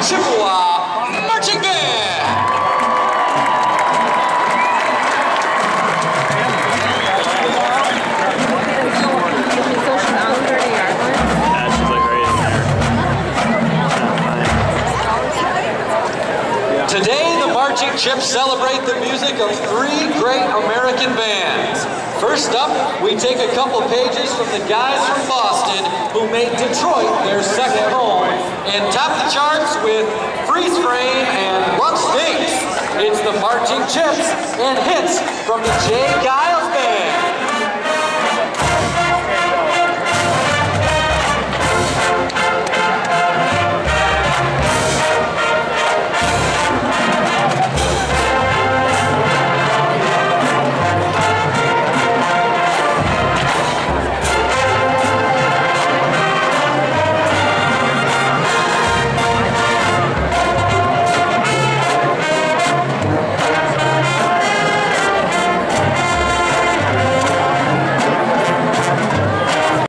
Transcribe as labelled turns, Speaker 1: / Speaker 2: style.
Speaker 1: Chippewa Marching Band. Today, the Marching Chips celebrate the music of three great American bands. First up, we take a couple pages from the guys from Boston who made Detroit their second home, and Marching Chips and hits from the J. Geils